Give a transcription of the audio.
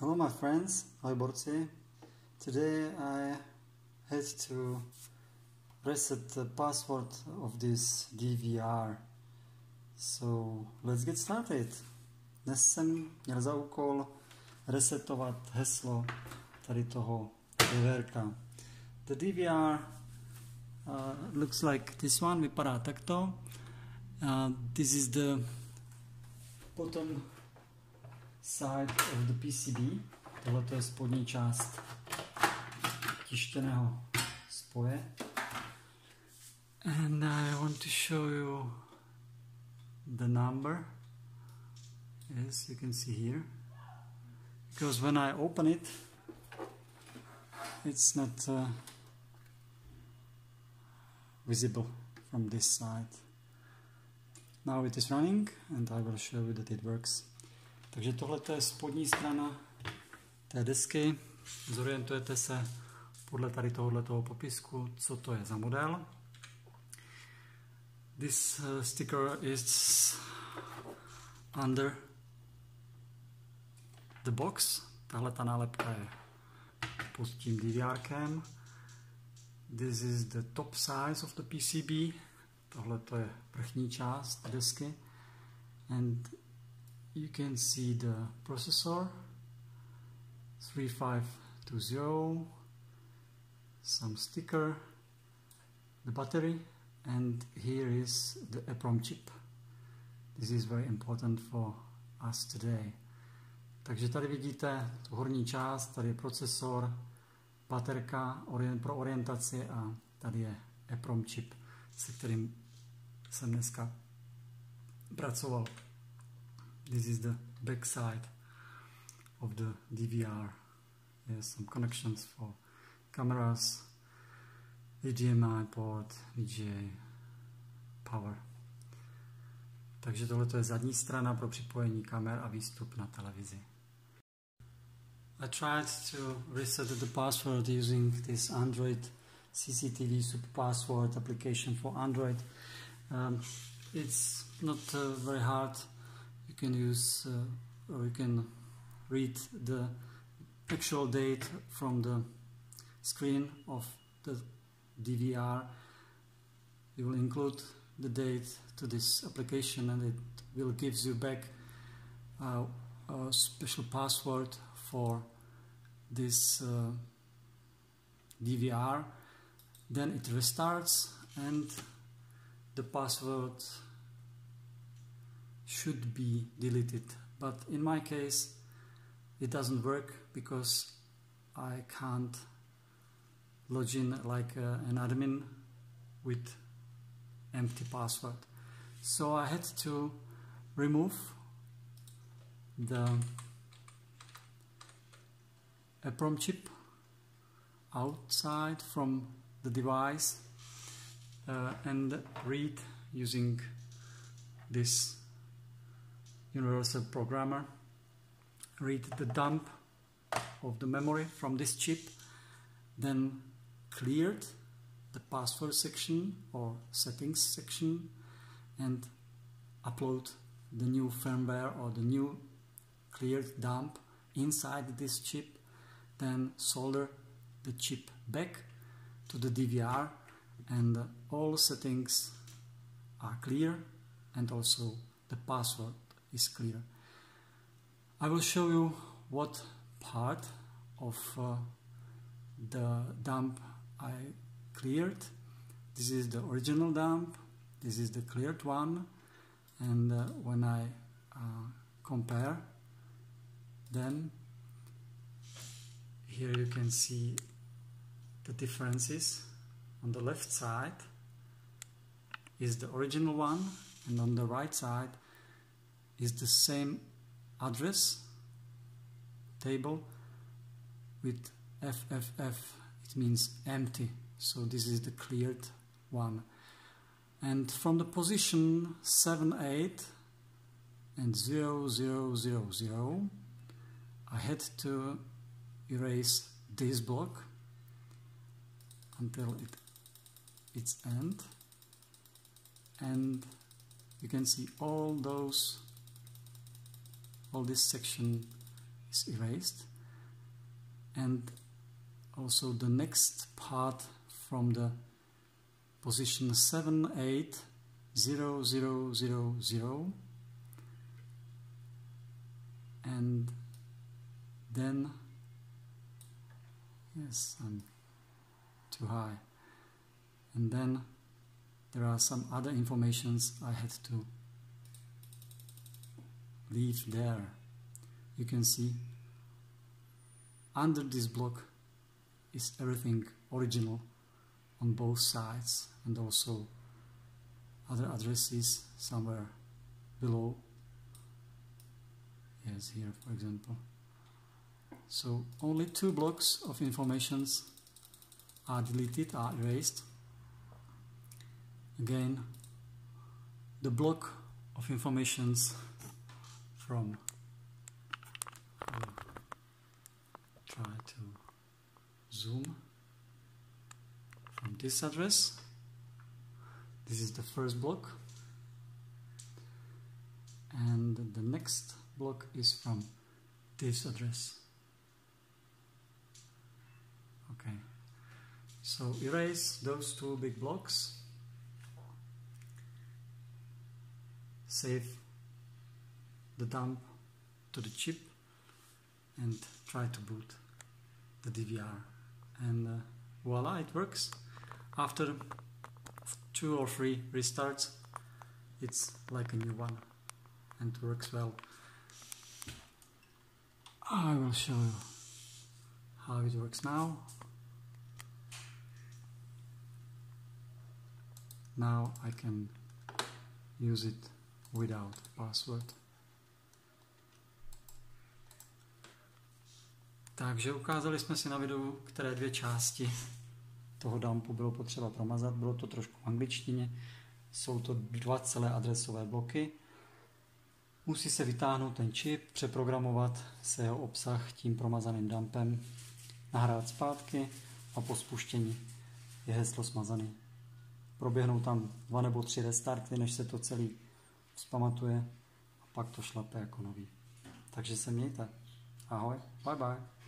Hello my friends, Ahoj borci. Today I had to reset the password of this DVR. So let's get started. Dnes jsem měl za úkol resetovat heslo tady toho DVRka. The DVR uh, looks like this one, vypadá takto. Uh, this is the bottom side of the PCB. Tohle je spodní část tištěného spoje. And I want to show you the number. Yes, you can see here. Because when I open it, it's not uh, visible from this side. Now it is running and I will show you that it works. Takže tohle je spodní strana té desky. Zorientujete se podle tady tohoto popisku, co to je za model. This uh, sticker is under the box. Tahle ta nálepka je pod tím DVRkem. This is the top size of the PCB. Tohle to je vrchní část desky. And you can see the processor 3520 some sticker the battery and here is the EPROM chip this is very important for us today takže tady vidíte tu horní část, tady je procesor, baterka pro orientaci a tady je EPROM chip, se kterým jsem dneska pracoval. This is the back side of the DVR. There's some connections for cameras, HDMI port, VGA, power. Takže tohle je zadní strana pro připojení kamer a výstup na televizi. I tried to reset the password using this Android CCTV Super Password application for Android. Um, it's not uh, very hard you can use uh, or you can read the actual date from the screen of the DVR you will include the date to this application and it will gives you back uh, a special password for this uh, DVR then it restarts and the password should be deleted. But in my case it doesn't work because I can't log in like uh, an admin with empty password. So I had to remove the EPROM chip outside from the device uh, and read using this universal programmer read the dump of the memory from this chip then cleared the password section or settings section and upload the new firmware or the new cleared dump inside this chip then solder the chip back to the DVR and all settings are clear and also the password is clear. I will show you what part of uh, the dump I cleared. This is the original dump, this is the cleared one and uh, when I uh, compare then here you can see the differences on the left side is the original one and on the right side is the same address table with FFF it means empty. So this is the cleared one. And from the position 7 8 and 0 0 0 0 I had to erase this block until it its end. And you can see all those all this section is erased. And also the next part from the position 780000 and then yes I'm too high. And then there are some other informations I had to leave there. You can see under this block is everything original on both sides and also other addresses somewhere below. Yes here for example. So only two blocks of informations are deleted are erased. Again the block of informations from. Try to zoom from this address. This is the first block. And the next block is from this address. Okay. So erase those two big blocks. Save the dump to the chip and try to boot the DVR and uh, voila it works. After two or three restarts it's like a new one and works well. I will show you how it works now. Now I can use it without password Takže ukázali jsme si na videu, které dvě části toho dumpu bylo potřeba promazat. Bylo to trošku v angličtině. Jsou to dva celé adresové bloky. Musí se vytáhnout ten čip, přeprogramovat se jeho obsah tím promazaným dumpem, nahrát zpátky a po spuštění je heslo smazaný. Proběhnou tam dva nebo tři restarty, než se to celý vzpamatuje a pak to šlape jako nový. Takže se mějte. Ahoj, bye bye.